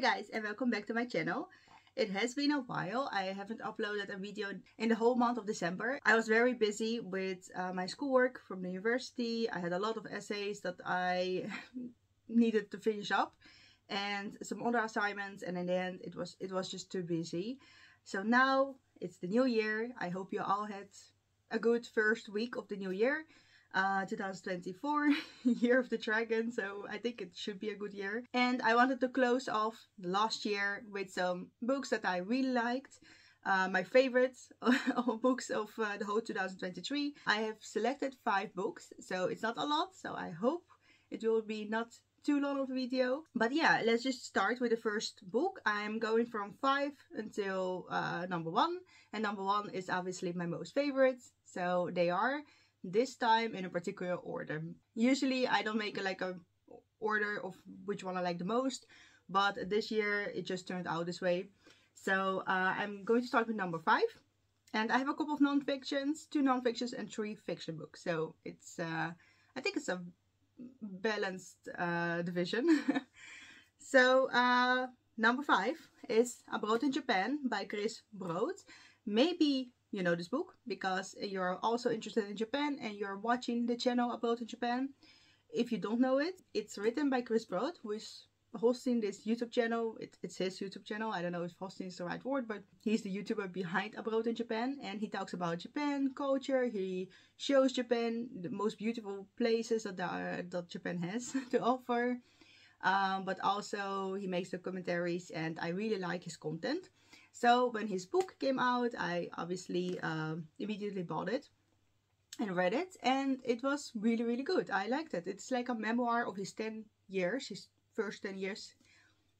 guys and welcome back to my channel. It has been a while. I haven't uploaded a video in the whole month of December. I was very busy with uh, my schoolwork from the university. I had a lot of essays that I needed to finish up and some other assignments and in the end it was it was just too busy. So now it's the new year. I hope you all had a good first week of the new year uh, 2024 year of the dragon so I think it should be a good year. And I wanted to close off last year with some books that I really liked. Uh, my favorites books of uh, the whole 2023 I have selected five books so it's not a lot so I hope it will be not too long of a video. But yeah let's just start with the first book. I'm going from five until uh, number one and number one is obviously my most favorite so they are this time in a particular order. Usually I don't make like a order of which one I like the most, but this year it just turned out this way. So uh, I'm going to start with number five. And I have a couple of non-fictions, two non-fictions and three fiction books. So it's, uh, I think it's a balanced uh, division. so uh, number five is Abroad in Japan by Chris Broad. Maybe you know this book because you're also interested in Japan and you're watching the channel about in Japan. If you don't know it, it's written by Chris Broad, who is hosting this YouTube channel. It, it's his YouTube channel. I don't know if hosting is the right word, but he's the YouTuber behind Abroad in Japan. And he talks about Japan culture. He shows Japan, the most beautiful places that, are, that Japan has to offer. Um, but also he makes the commentaries and I really like his content. So when his book came out, I obviously um, immediately bought it and read it and it was really really good. I liked it. It's like a memoir of his 10 years, his first 10 years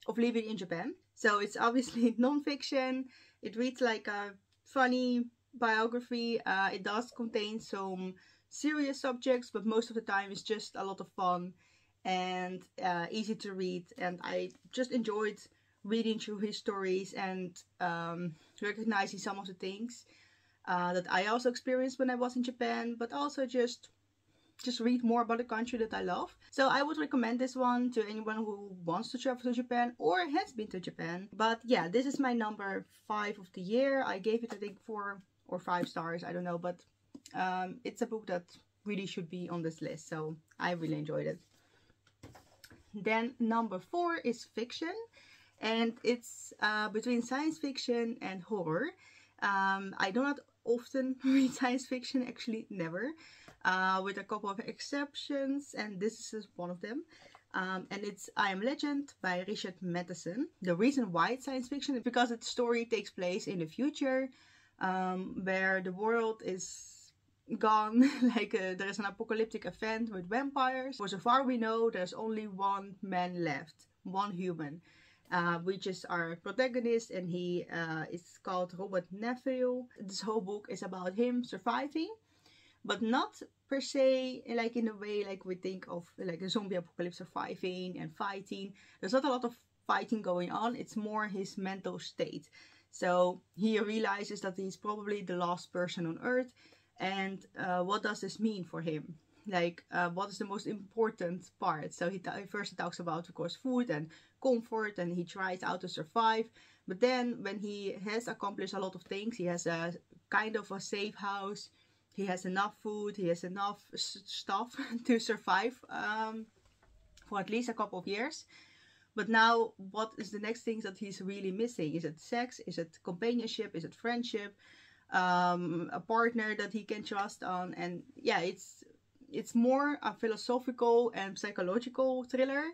of living in Japan. So it's obviously non-fiction. It reads like a funny biography. Uh, it does contain some serious subjects, but most of the time it's just a lot of fun and uh, easy to read. And I just enjoyed reading through his stories and um, recognizing some of the things uh, that I also experienced when I was in Japan, but also just just read more about the country that I love. So I would recommend this one to anyone who wants to travel to Japan or has been to Japan. But yeah, this is my number five of the year. I gave it I think four or five stars, I don't know, but um, it's a book that really should be on this list. So I really enjoyed it. Then number four is fiction and it's uh, between science fiction and horror. Um, I do not often read science fiction, actually never, uh, with a couple of exceptions, and this is one of them. Um, and it's I Am Legend by Richard Matheson. The reason why it's science fiction is because the story takes place in the future, um, where the world is gone, like uh, there is an apocalyptic event with vampires. For so far we know, there's only one man left, one human uh, which is our protagonist and he uh, is called Robert Neville. This whole book is about him surviving but not per se like in a way like we think of like a zombie apocalypse surviving and fighting. There's not a lot of fighting going on, it's more his mental state. So he realizes that he's probably the last person on earth and uh, what does this mean for him? Like uh, what is the most important part? So he first talks about of course food and comfort and he tries out to survive. But then when he has accomplished a lot of things he has a kind of a safe house he has enough food he has enough stuff to survive um, for at least a couple of years. But now what is the next thing that he's really missing? Is it sex? Is it companionship? Is it friendship? Um, a partner that he can trust on? And yeah it's it's more a philosophical and psychological thriller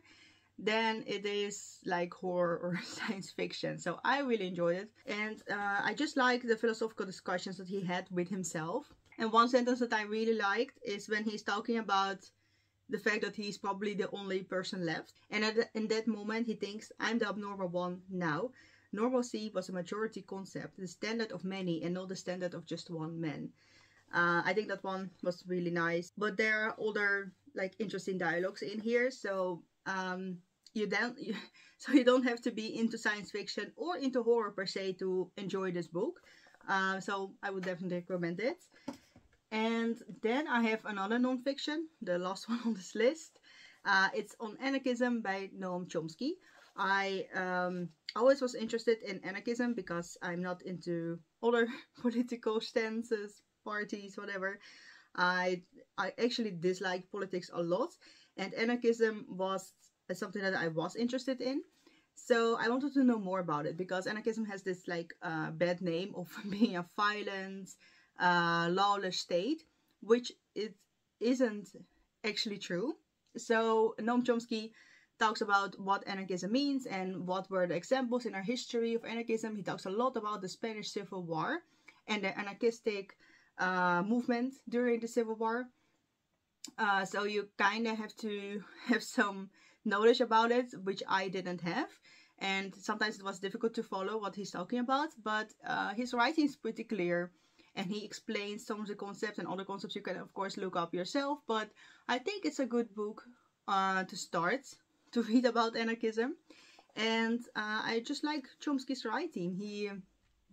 than it is like horror or science fiction. So I really enjoyed it. And uh, I just like the philosophical discussions that he had with himself. And one sentence that I really liked is when he's talking about the fact that he's probably the only person left. And at the, in that moment, he thinks, I'm the abnormal one now. Normalcy was a majority concept, the standard of many and not the standard of just one man. Uh, I think that one was really nice. But there are other like interesting dialogues in here. So um, you don't so you don't have to be into science fiction or into horror per se to enjoy this book. Uh, so I would definitely recommend it. And then I have another non-fiction, the last one on this list. Uh, it's on anarchism by Noam Chomsky. I um, always was interested in anarchism because I'm not into other political stances, parties, whatever. I I actually dislike politics a lot, and anarchism was something that I was interested in. So I wanted to know more about it because anarchism has this like uh, bad name of being a violent, uh, lawless state, which it isn't actually true. So Noam Chomsky talks about what anarchism means and what were the examples in our history of anarchism. He talks a lot about the Spanish Civil War and the anarchistic uh, movement during the Civil War. Uh, so you kind of have to have some knowledge about it, which I didn't have. And sometimes it was difficult to follow what he's talking about, but uh, his writing is pretty clear and he explains some of the concepts and other concepts you can of course look up yourself but I think it's a good book uh, to start to read about anarchism and uh, I just like Chomsky's writing he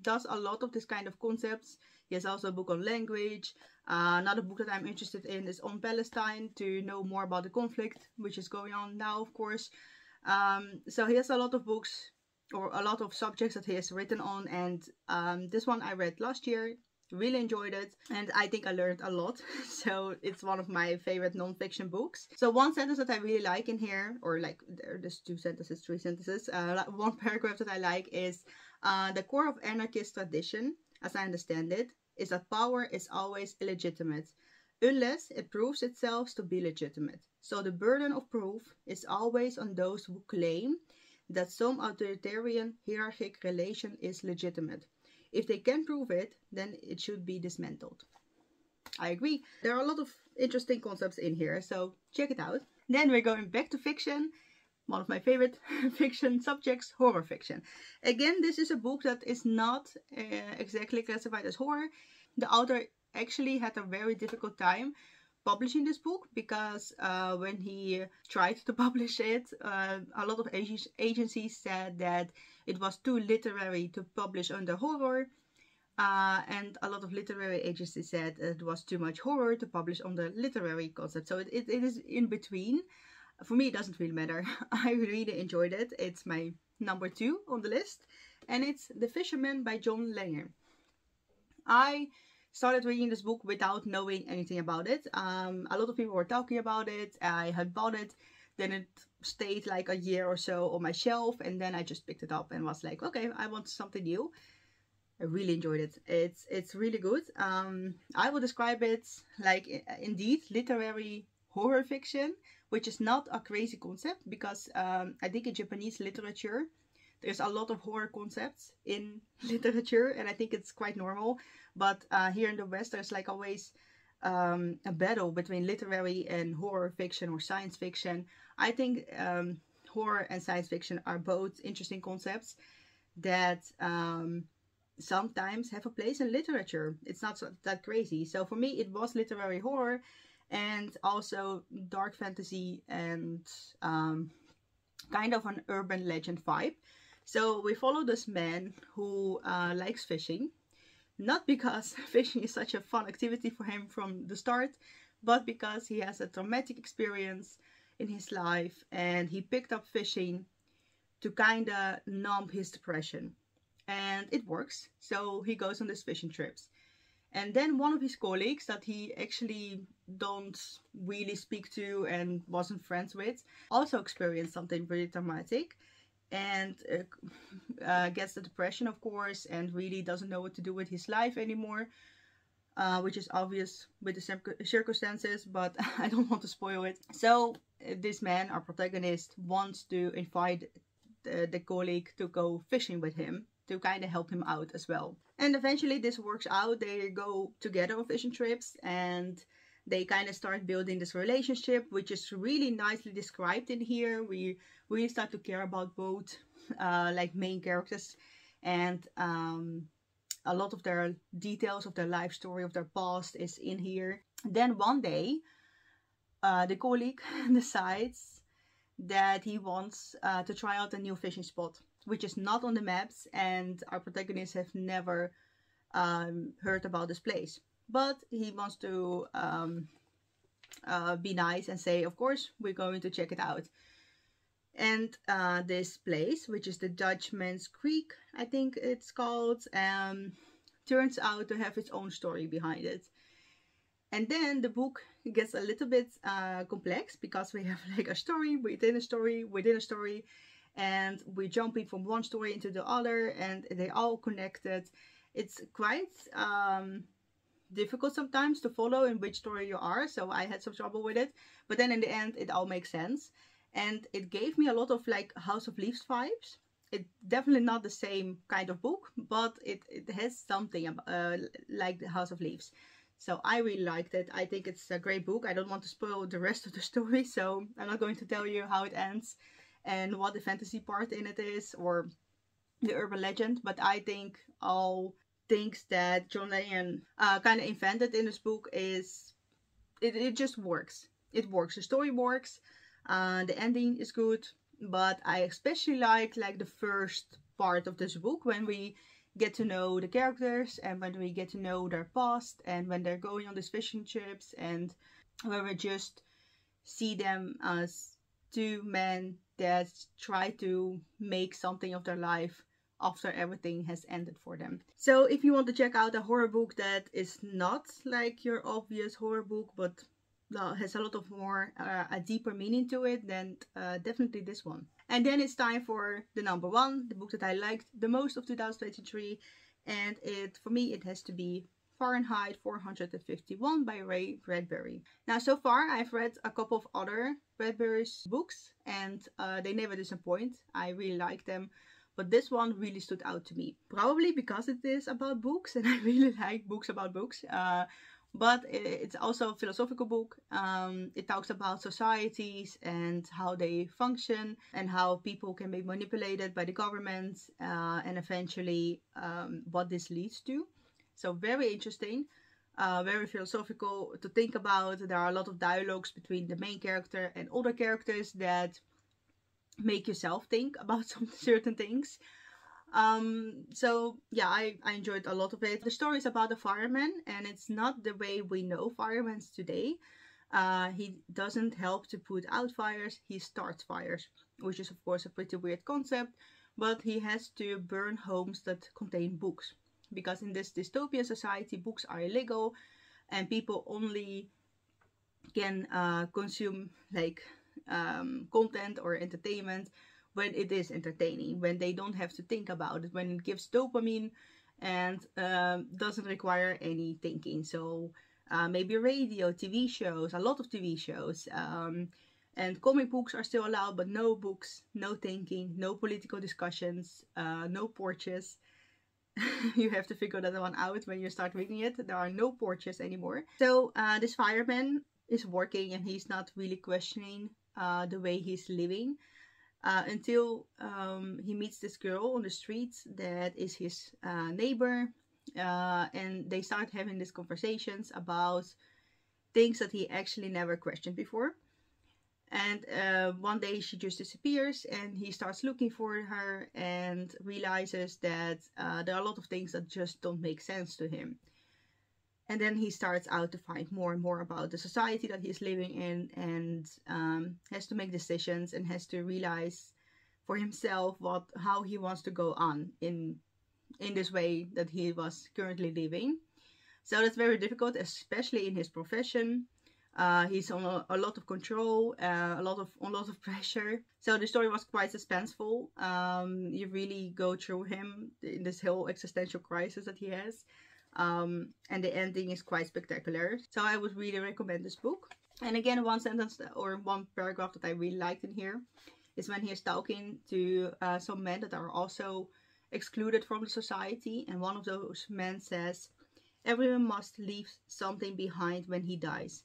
does a lot of this kind of concepts he has also a book on language. Uh, another book that I'm interested in is on Palestine to know more about the conflict which is going on now of course. Um, so he has a lot of books or a lot of subjects that he has written on and um, this one I read last year really enjoyed it and I think I learned a lot. So it's one of my favorite non-fiction books. So one sentence that I really like in here or like there's two sentences three sentences. Uh, one paragraph that I like is uh, the core of anarchist tradition as I understand it is that power is always illegitimate unless it proves itself to be legitimate so the burden of proof is always on those who claim that some authoritarian hierarchic relation is legitimate if they can prove it, then it should be dismantled. I agree. There are a lot of interesting concepts in here, so check it out. Then we're going back to fiction. One of my favorite fiction subjects, horror fiction. Again, this is a book that is not uh, exactly classified as horror. The author actually had a very difficult time publishing this book because uh, when he tried to publish it, uh, a lot of ag agencies said that it was too literary to publish under horror. Uh, and a lot of literary agencies said it was too much horror to publish under literary concept. So it, it, it is in between. For me, it doesn't really matter. I really enjoyed it. It's my number two on the list. And it's The Fisherman by John Langan. I started reading this book without knowing anything about it. Um, a lot of people were talking about it. I had bought it. Then it stayed like a year or so on my shelf. And then I just picked it up and was like, okay, I want something new. I really enjoyed it. It's it's really good. Um, I would describe it like indeed literary horror fiction, which is not a crazy concept because um, I think in Japanese literature there's a lot of horror concepts in literature and I think it's quite normal. But uh, here in the West, there's like always um, a battle between literary and horror fiction or science fiction. I think um, horror and science fiction are both interesting concepts that um, sometimes have a place in literature. It's not that crazy. So for me, it was literary horror and also dark fantasy and um, kind of an urban legend vibe. So we follow this man who uh, likes fishing not because fishing is such a fun activity for him from the start, but because he has a traumatic experience in his life and he picked up fishing to kind of numb his depression. And it works, so he goes on these fishing trips. And then one of his colleagues that he actually don't really speak to and wasn't friends with also experienced something really traumatic and uh, uh, gets the depression, of course, and really doesn't know what to do with his life anymore, uh, which is obvious with the circumstances, but I don't want to spoil it. So uh, this man, our protagonist, wants to invite the, the colleague to go fishing with him to kind of help him out as well. And eventually this works out. They go together on fishing trips and they kind of start building this relationship, which is really nicely described in here. We really start to care about both uh, like main characters and um, a lot of their details of their life story, of their past is in here. Then one day, uh, the colleague decides that he wants uh, to try out a new fishing spot, which is not on the maps and our protagonists have never um, heard about this place but he wants to um, uh, be nice and say, of course, we're going to check it out. And uh, this place, which is the Dutchman's Creek, I think it's called, um, turns out to have its own story behind it. And then the book gets a little bit uh, complex because we have like a story within a story within a story and we're jumping from one story into the other and they all connected. It's quite um, difficult sometimes to follow in which story you are so I had some trouble with it but then in the end it all makes sense and it gave me a lot of like House of Leaves vibes. It's definitely not the same kind of book but it, it has something uh, like the House of Leaves. So I really liked it. I think it's a great book. I don't want to spoil the rest of the story, so I'm not going to tell you how it ends and what the fantasy part in it is or the urban legend. But I think all things that John Langan uh, kind of invented in this book is it, it just works. It works. The story works. Uh, the ending is good. But I especially like like the first part of this book when we get to know the characters and when we get to know their past and when they're going on these fishing trips and where we just see them as two men that try to make something of their life after everything has ended for them. So if you want to check out a horror book that is not like your obvious horror book but has a lot of more uh, a deeper meaning to it then uh, definitely this one and then it's time for the number one the book that i liked the most of 2023 and it for me it has to be fahrenheit 451 by ray bradbury now so far i've read a couple of other bradbury's books and uh, they never disappoint i really like them but this one really stood out to me probably because it is about books and i really like books about books uh, but it's also a philosophical book. Um, it talks about societies and how they function and how people can be manipulated by the government uh, and eventually um, what this leads to. So very interesting, uh, very philosophical to think about. There are a lot of dialogues between the main character and other characters that make yourself think about some certain things. Um, so yeah, I, I enjoyed a lot of it. The story is about a fireman and it's not the way we know firemen today. Uh, he doesn't help to put out fires, he starts fires, which is of course a pretty weird concept, but he has to burn homes that contain books. Because in this dystopian society, books are illegal and people only can uh, consume like um, content or entertainment when it is entertaining, when they don't have to think about it, when it gives dopamine and um, doesn't require any thinking. So uh, maybe radio, TV shows, a lot of TV shows. Um, and comic books are still allowed, but no books, no thinking, no political discussions, uh, no porches. you have to figure that one out when you start reading it. There are no porches anymore. So uh, this fireman is working and he's not really questioning uh, the way he's living uh, until um, he meets this girl on the street that is his uh, neighbor uh, and they start having these conversations about things that he actually never questioned before and uh, one day she just disappears and he starts looking for her and realizes that uh, there are a lot of things that just don't make sense to him. And then he starts out to find more and more about the society that he's living in and um, has to make decisions and has to realize for himself what how he wants to go on in in this way that he was currently living. So that's very difficult especially in his profession uh, he's on a, a, lot of control, uh, a lot of a lot of pressure. So the story was quite suspenseful. Um, you really go through him in this whole existential crisis that he has um, and the ending is quite spectacular. So I would really recommend this book. And again, one sentence or one paragraph that I really liked in here is when he is talking to uh, some men that are also excluded from the society. And one of those men says, Everyone must leave something behind when he dies.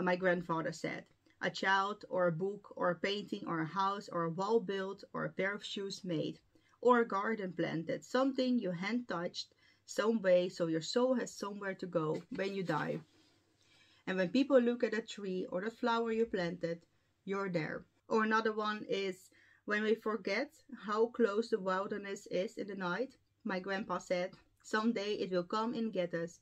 My grandfather said, a child or a book or a painting or a house or a wall built or a pair of shoes made or a garden planted, something you hand touched some way so your soul has somewhere to go when you die. And when people look at a tree or the flower you planted, you're there. Or another one is when we forget how close the wilderness is in the night, my grandpa said, someday it will come and get us,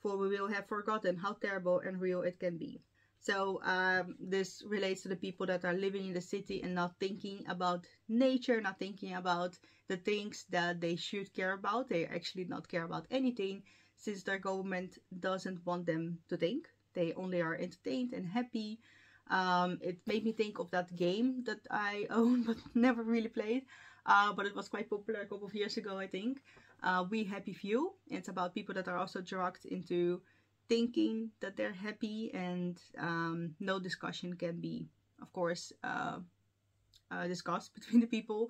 for we will have forgotten how terrible and real it can be. So um, this relates to the people that are living in the city and not thinking about nature, not thinking about the things that they should care about. They actually not care about anything since their government doesn't want them to think. They only are entertained and happy. Um, it made me think of that game that I own but never really played. Uh, but it was quite popular a couple of years ago, I think. Uh, we Happy Few. It's about people that are also drugged into thinking that they're happy and um, no discussion can be, of course, uh, uh, discussed between the people.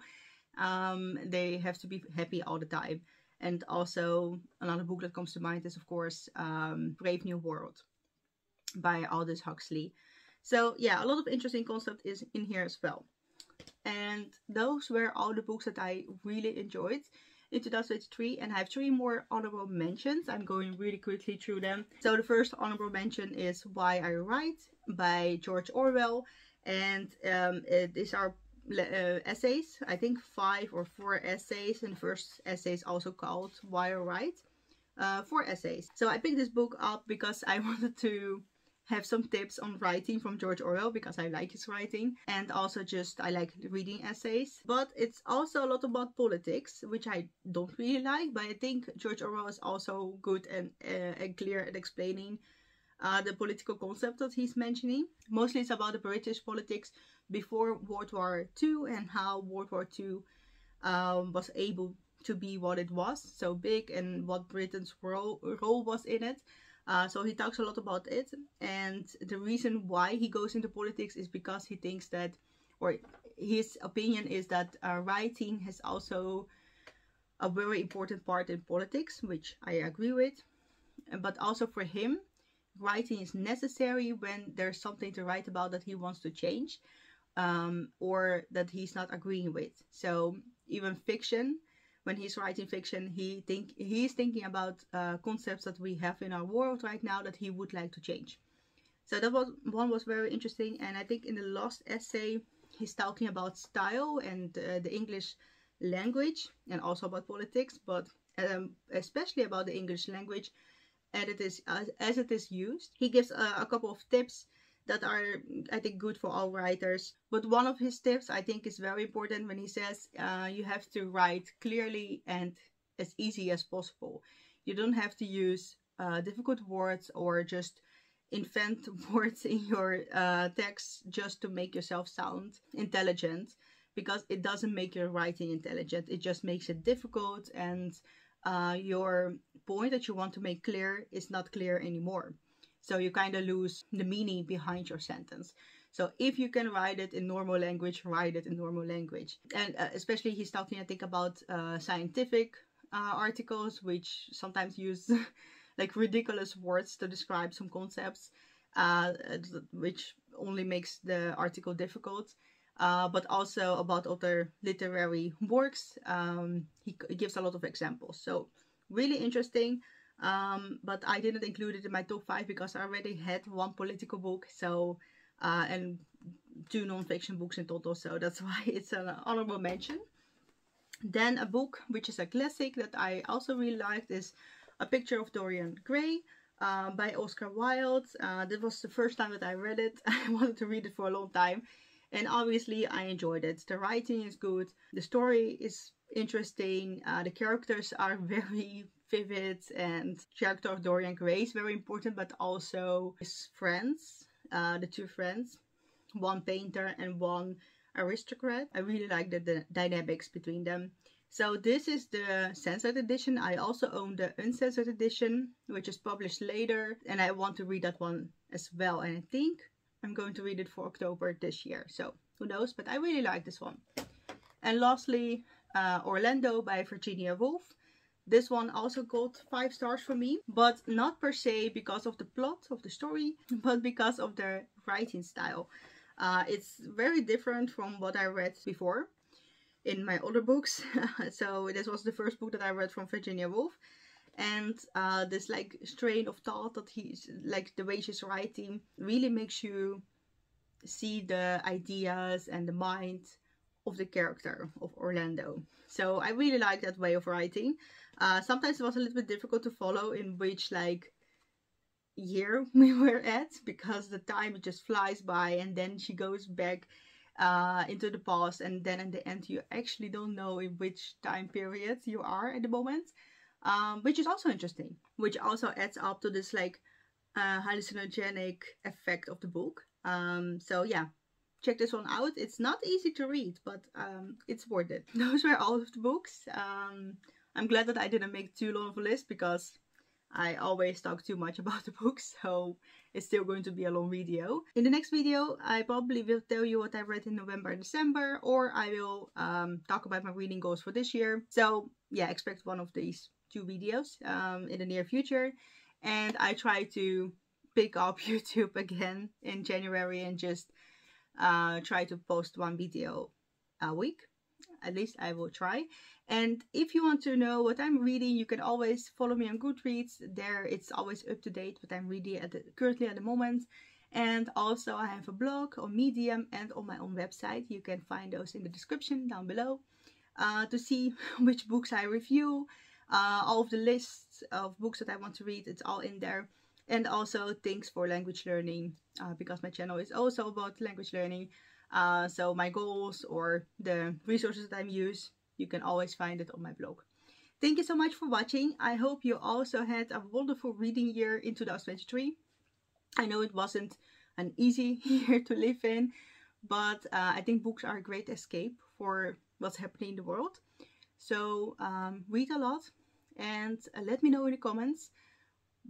Um, they have to be happy all the time. And also another book that comes to mind is, of course, um, Brave New World by Aldous Huxley. So yeah, a lot of interesting concept is in here as well. And those were all the books that I really enjoyed in 2023 and I have three more honorable mentions. I'm going really quickly through them. So the first honorable mention is Why I Write by George Orwell and um, it, these are uh, essays, I think five or four essays and the first essay is also called Why I Write. Uh, four essays. So I picked this book up because I wanted to have some tips on writing from George Orwell because I like his writing and also just I like reading essays. But it's also a lot about politics, which I don't really like, but I think George Orwell is also good and, uh, and clear at explaining uh, the political concept that he's mentioning. Mostly it's about the British politics before World War II and how World War II um, was able to be what it was, so big, and what Britain's role, role was in it. Uh, so he talks a lot about it, and the reason why he goes into politics is because he thinks that, or his opinion is that uh, writing has also a very important part in politics, which I agree with. But also for him, writing is necessary when there's something to write about that he wants to change um, or that he's not agreeing with. So even fiction when he's writing fiction, he think he's thinking about uh, concepts that we have in our world right now that he would like to change. So that was one was very interesting, and I think in the last essay he's talking about style and uh, the English language, and also about politics, but um, especially about the English language as it is as, as it is used. He gives uh, a couple of tips that are I think good for all writers. But one of his tips I think is very important when he says uh, you have to write clearly and as easy as possible. You don't have to use uh, difficult words or just invent words in your uh, text just to make yourself sound intelligent because it doesn't make your writing intelligent. It just makes it difficult and uh, your point that you want to make clear is not clear anymore. So you kind of lose the meaning behind your sentence. So if you can write it in normal language, write it in normal language. And uh, especially he's talking, I think, about uh, scientific uh, articles, which sometimes use like ridiculous words to describe some concepts, uh, which only makes the article difficult. Uh, but also about other literary works. Um, he, he gives a lot of examples. So really interesting. Um, but I didn't include it in my top five because I already had one political book, so uh, and two non-fiction books in total, so that's why it's an honorable mention. Then a book which is a classic that I also really liked is A Picture of Dorian Gray uh, by Oscar Wilde. Uh, was the first time that I read it. I wanted to read it for a long time. And obviously I enjoyed it. The writing is good. The story is interesting. Uh, the characters are very vivid and character of Dorian Gray is very important, but also his friends, uh, the two friends, one painter and one aristocrat. I really like the, the dynamics between them. So this is the censored edition. I also own the uncensored edition, which is published later, and I want to read that one as well. And I think I'm going to read it for October this year. So who knows, but I really like this one. And lastly, uh, Orlando by Virginia Woolf. This one also got 5 stars for me, but not per se because of the plot of the story, but because of the writing style. Uh, it's very different from what I read before in my other books. so this was the first book that I read from Virginia Woolf. And uh, this like strain of thought that he's like the way she's writing really makes you see the ideas and the mind of the character of Orlando. So I really like that way of writing. Uh, sometimes it was a little bit difficult to follow in which like year we were at because the time just flies by and then she goes back uh, into the past and then in the end you actually don't know in which time period you are at the moment um, which is also interesting which also adds up to this like uh, hallucinogenic effect of the book um, so yeah check this one out it's not easy to read but um, it's worth it those were all of the books um, i'm glad that i didn't make too long of a list because I always talk too much about the books, so it's still going to be a long video. In the next video, I probably will tell you what I read in November and December, or I will um, talk about my reading goals for this year. So yeah, expect one of these two videos um, in the near future. And I try to pick up YouTube again in January and just uh, try to post one video a week. At least I will try. And if you want to know what I'm reading, you can always follow me on Goodreads. There it's always up to date what I'm reading at the, currently at the moment. And also I have a blog on Medium and on my own website. You can find those in the description down below uh, to see which books I review. Uh, all of the lists of books that I want to read, it's all in there. And also things for language learning uh, because my channel is also about language learning. Uh, so my goals or the resources that I use you can always find it on my blog. Thank you so much for watching. I hope you also had a wonderful reading year in 2023. I know it wasn't an easy year to live in, but uh, I think books are a great escape for what's happening in the world. So um, read a lot and uh, let me know in the comments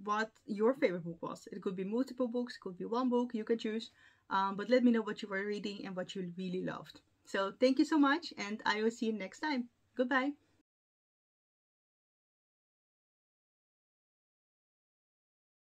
what your favorite book was. It could be multiple books, it could be one book, you can choose. Um, but let me know what you were reading and what you really loved. So thank you so much and I will see you next time. Goodbye.